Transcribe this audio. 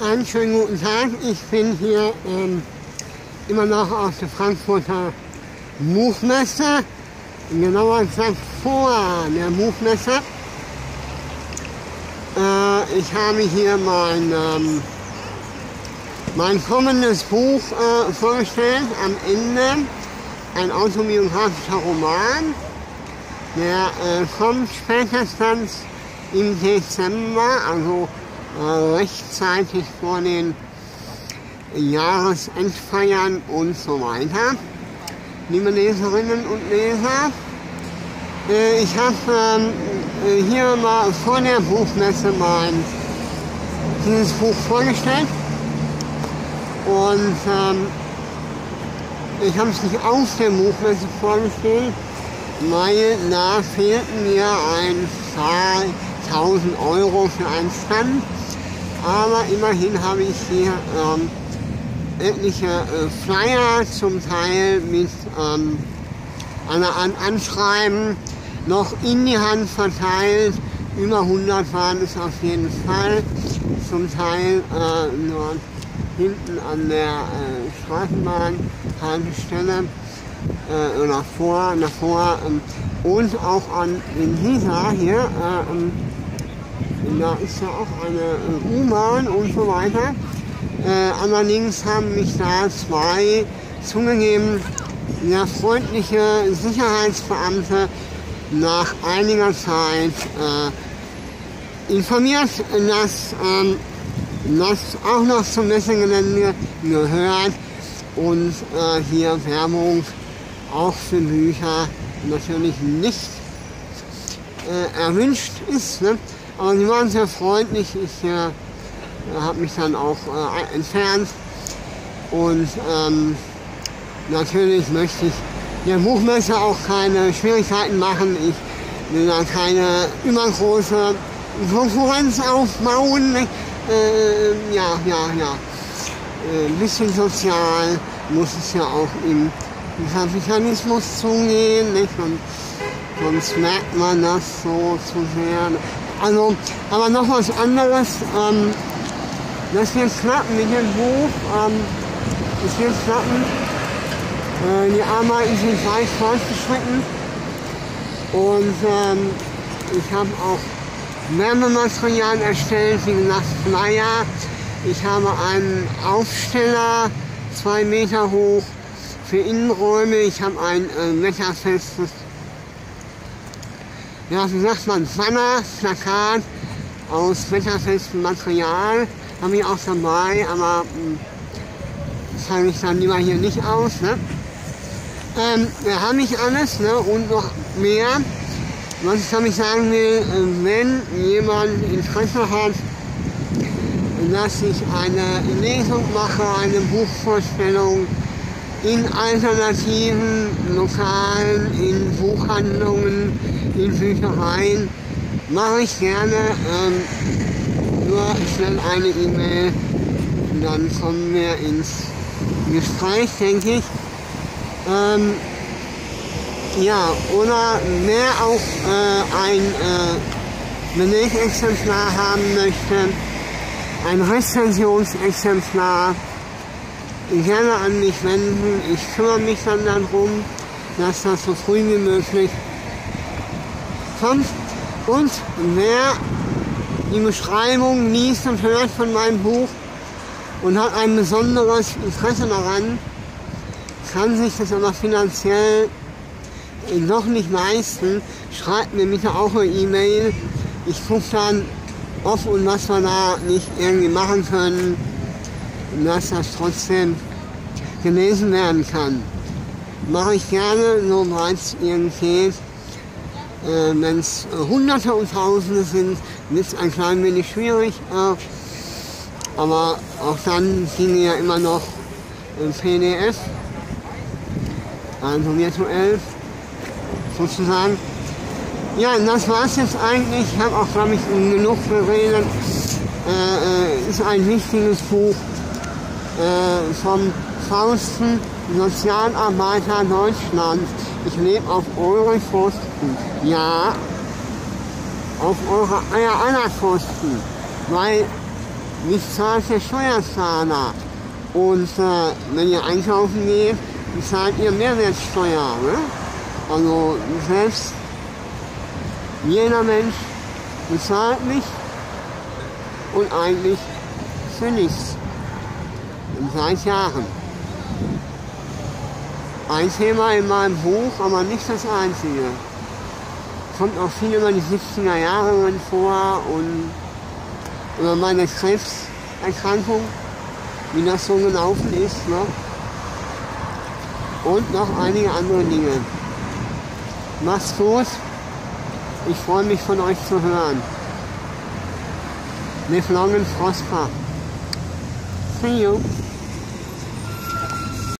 Einen schönen guten Tag. Ich bin hier ähm, immer noch auf der Frankfurter Buchmesse. Genauer gesagt vor der Buchmesse. Äh, ich habe hier mein, ähm, mein kommendes Buch äh, vorgestellt. Am Ende ein autobiografischer Roman. Der äh, kommt spätestens im Dezember, also rechtzeitig vor den Jahresendfeiern und so weiter. Liebe Leserinnen und Leser, äh, ich habe ähm, äh, hier mal vor der Buchmesse mein dieses Buch vorgestellt und ähm, ich habe es nicht auf der Buchmesse vorgestellt, weil da fehlten mir ein paar tausend Euro für einen Stand aber immerhin habe ich hier ähm, etliche äh, Flyer zum Teil mit ähm, einer An Anschreiben noch in die Hand verteilt. Über 100 waren es auf jeden Fall. Zum Teil äh, nur hinten an der äh, Straßenbahnhaltestelle äh, oder vor, davor ähm, und auch an in dieser hier äh, da ist ja auch eine äh, U-Bahn und so weiter. Äh, allerdings haben mich da zwei zugegeben sehr freundliche Sicherheitsbeamte nach einiger Zeit äh, informiert, dass ähm, das auch noch zum Messegelände gehört und äh, hier Werbung auch für Bücher natürlich nicht äh, erwünscht ist. Ne? Aber sie waren sehr freundlich. Ich äh, habe mich dann auch äh, entfernt. Und ähm, natürlich möchte ich der Buchmesse auch keine Schwierigkeiten machen. Ich will da keine übergroße Konkurrenz aufbauen. Äh, ja, ja, ja. Äh, ein bisschen sozial muss es ja auch im Kapitalismus zugehen. Nicht? Und sonst merkt man das so zu sehr. Also, aber noch was anderes. Ähm, das wird klappen mit dem Buch. Ähm, das wird klappen. Äh, die Arbeiten sind weit fortgeschritten. Und ähm, ich habe auch Werbematerial erstellt, wie gesagt Flyer. Ich habe einen Aufsteller, zwei Meter hoch, für Innenräume. Ich habe ein äh, wetterfestes ja, wie sagt man, Banner, Plakat aus wetterfestem Material habe ich auch dabei, aber hm, zeige ich dann lieber hier nicht aus. Ne? Ähm, da habe ich alles ne? und noch mehr. Was ich damit sagen will, äh, wenn jemand Interesse hat, dass ich eine Lesung mache, eine Buchvorstellung in alternativen Lokalen, in Buchhandlungen, in Büchereien mache ich gerne ähm, nur schnell eine E-Mail und dann kommen wir ins Gespräch, denke ich. Ähm, ja, oder wer auch äh, ein äh, Belegexemplar haben möchte, ein Rezensionsexemplar, gerne an mich wenden. Ich kümmere mich dann darum, dass das so früh wie möglich kommt. Und wer die Beschreibung liest und hört von meinem Buch und hat ein besonderes Interesse daran, kann sich das aber finanziell noch nicht leisten, schreibt mir bitte auch eine E-Mail. Ich gucke dann, ob und was wir da nicht irgendwie machen können, dass das trotzdem gelesen werden kann. Mache ich gerne, so bereits irgend geht. Äh, Wenn es äh, Hunderte und Tausende sind, wird es ein klein wenig schwierig. Äh, aber auch dann ginge ja immer noch ein PDF, also virtuell sozusagen. Ja, das war es jetzt eigentlich. Ich habe auch, glaube ich, genug geredet. Äh, ist ein wichtiges Buch äh, vom faulsten Sozialarbeiter Deutschlands. Ich lebe auf eure Kosten. Ja, auf eure Eier aller Kosten. Weil nicht zahlt der Steuerzahler. Und äh, wenn ihr einkaufen geht, zahlt ihr Mehrwertsteuer. Ne? Also selbst jeder Mensch bezahlt nicht und eigentlich für nichts. Seit Jahren. Ein Thema in meinem Buch, aber nicht das einzige. Kommt auch viel über die 70er Jahre vor und über meine Krebserkrankung, wie das so gelaufen ist. Ne? Und noch einige andere Dinge. Macht's gut. Ich freue mich von euch zu hören. Live long and prosper. See you.